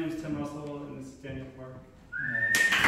name's Tim Russell, and this is Daniel Park. Uh,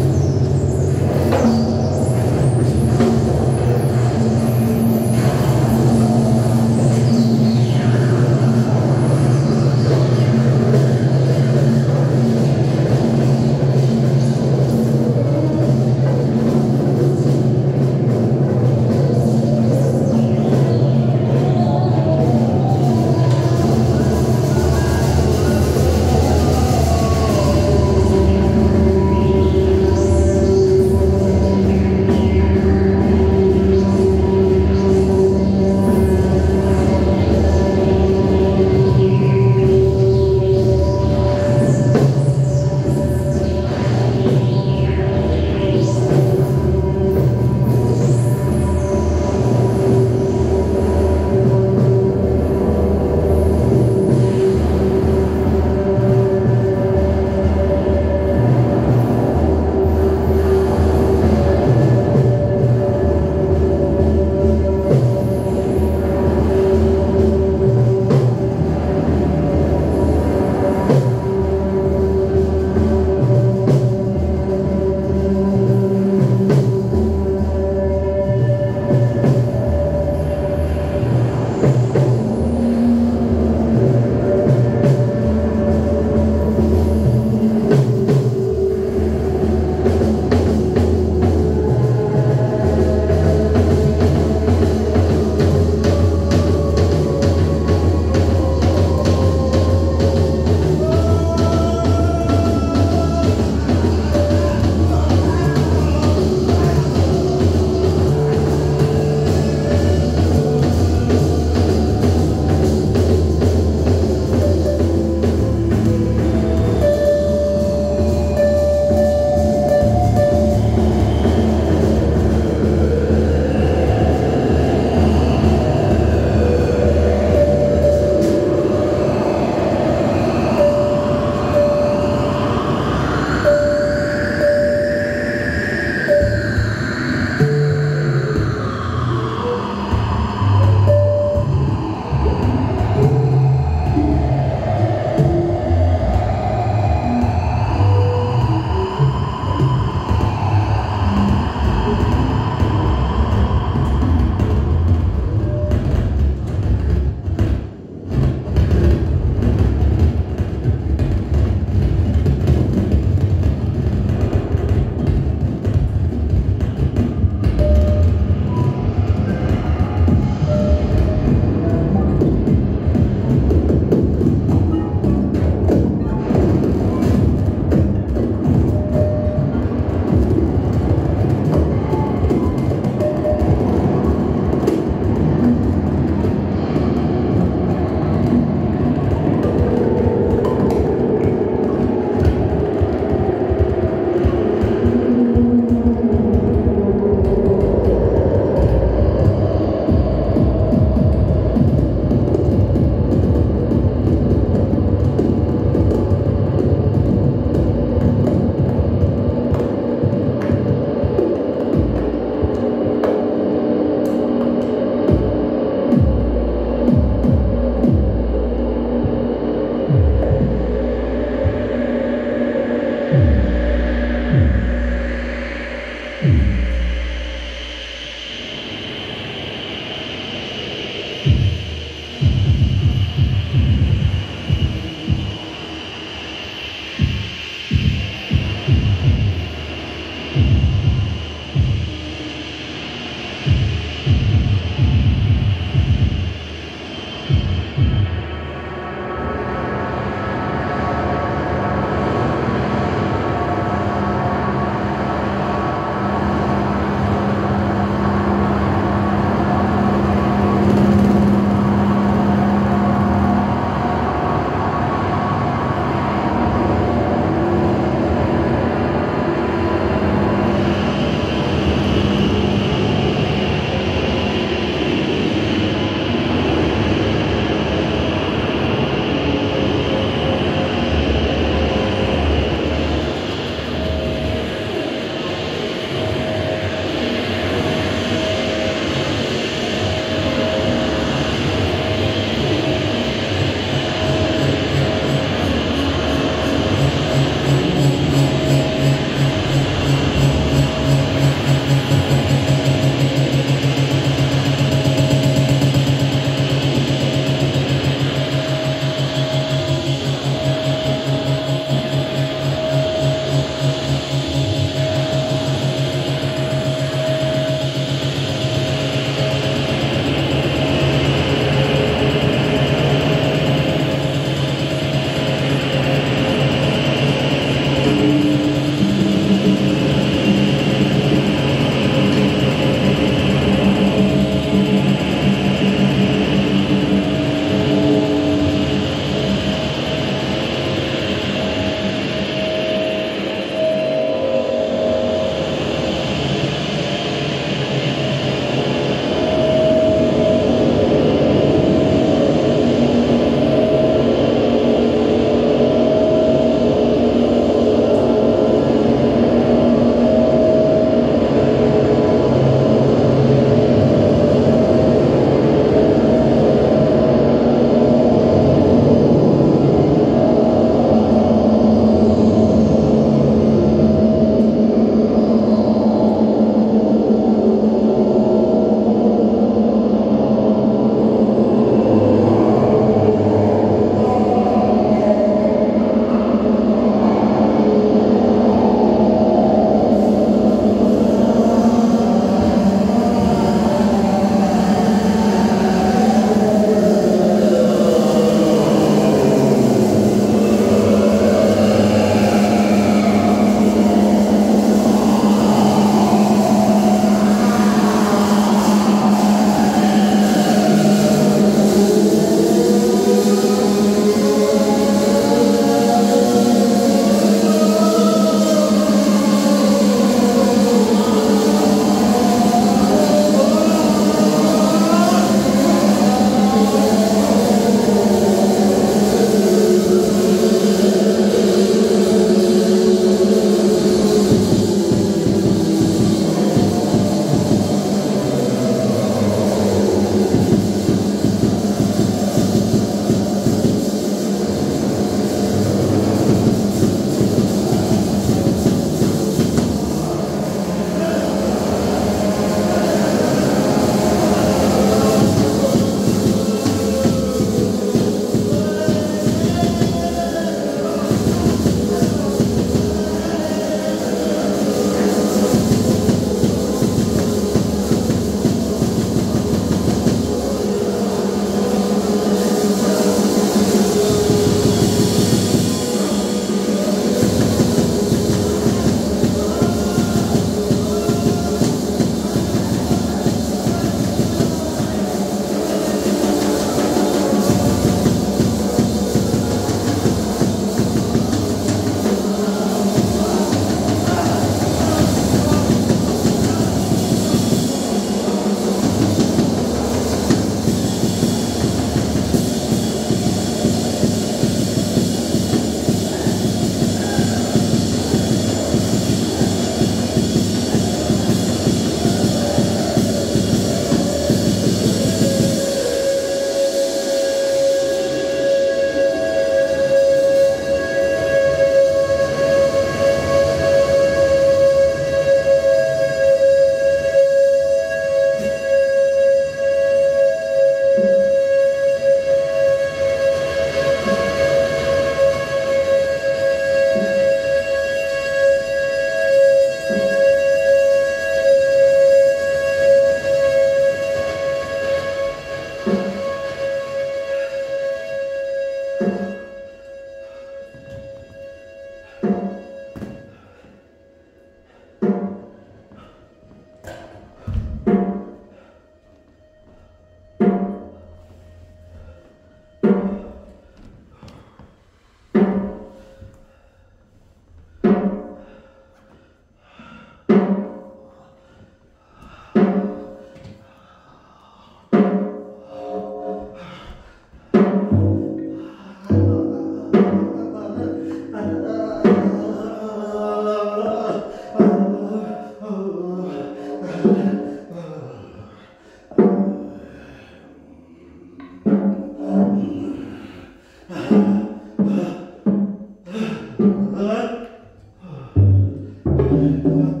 Oh,